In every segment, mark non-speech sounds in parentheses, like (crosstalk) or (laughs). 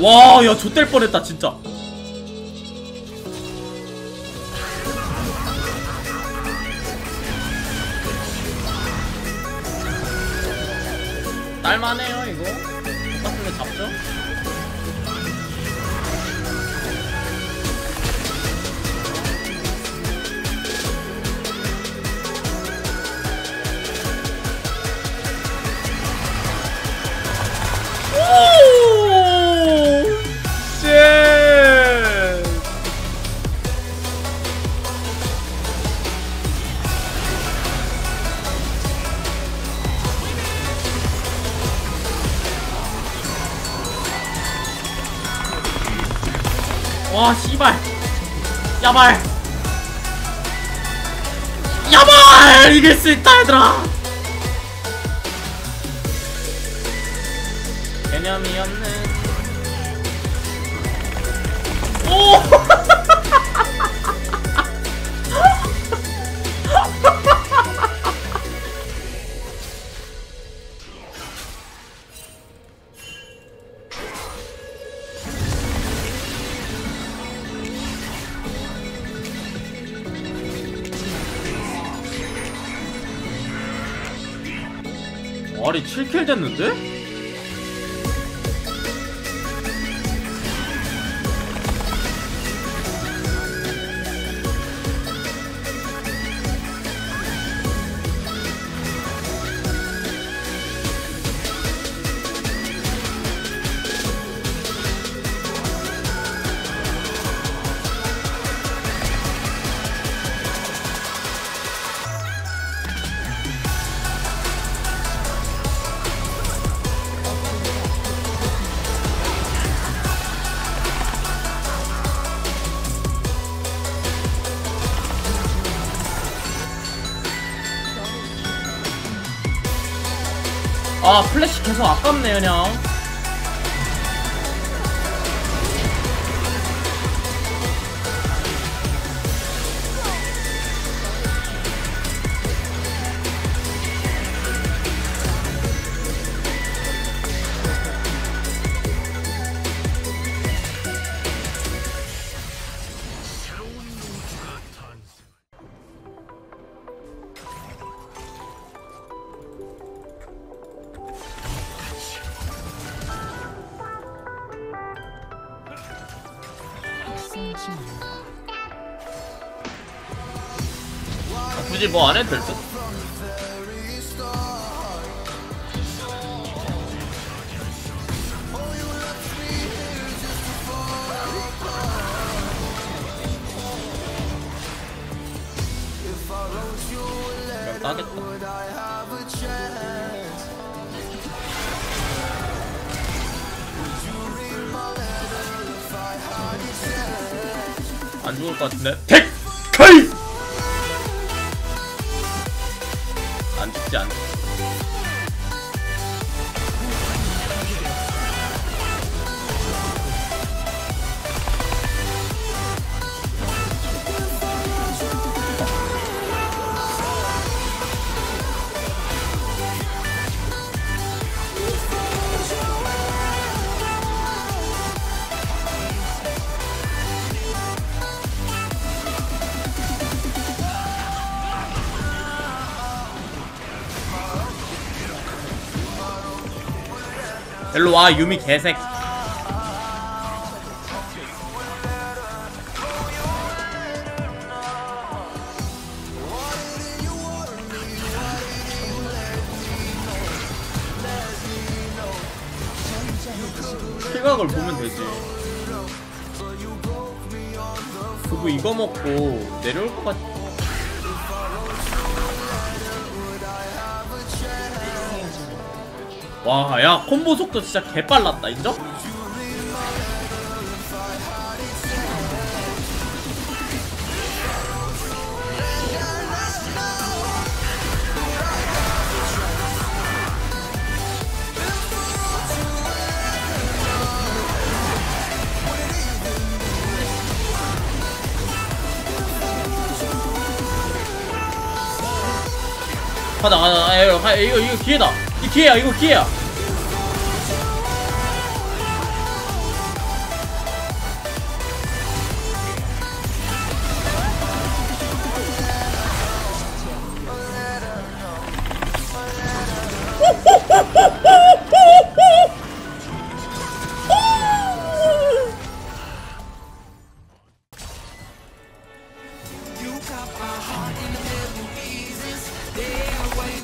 와, 야, 좆될 뻔했다, 진짜. 와, 씨발! 야발! 야발! 이길 수 있다, 얘들아! 개념이었네. 오! (laughs) 아리 7킬 됐는데? 아 플래시 계속 아깝네 그냥 굳이 뭐 안 해도 될 듯? 안 좋을 것 같은데? 택! 안 일로 와 유미 개색. 피각을 보면 되지. 그거 이거 먹고 내려올 것 같... 와, 야, 콤보 속도 진짜 개빨랐다, 인정? 가자, 가자, 아, 이거, 가- 이거, 이거 기회다. 이 기회야, 이거 기회야.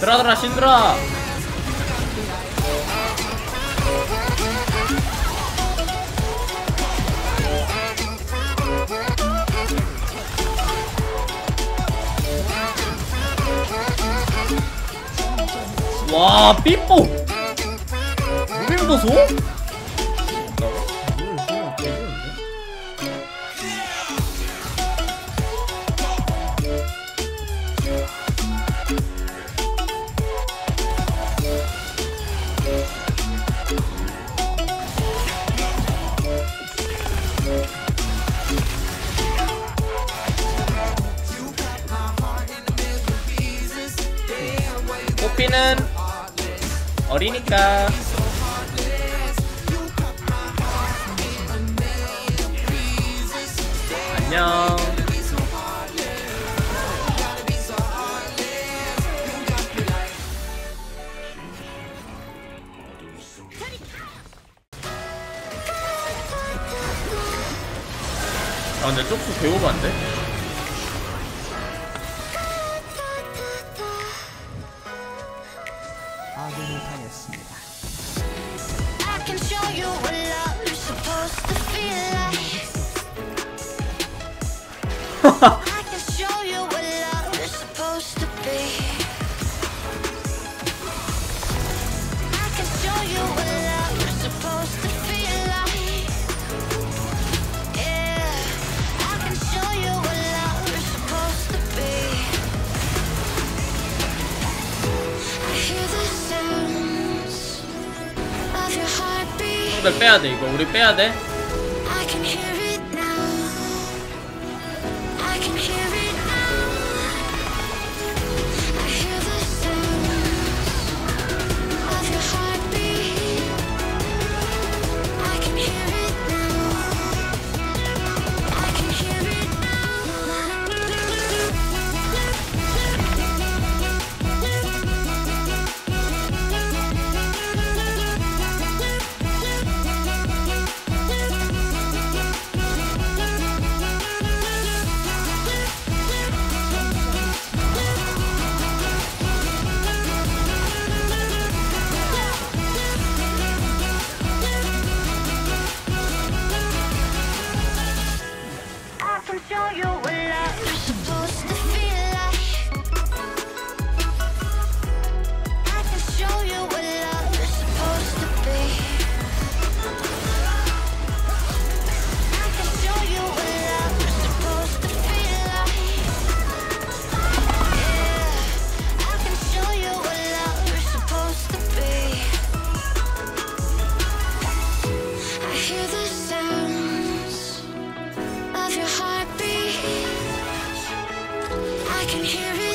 드라드라 신드라 와 삐뽀 무빙보소? 어차피는 어리니까 안녕 아 근데 쪽수 배우반데? 빼야돼 이거. 우리 빼야돼? I can hear it.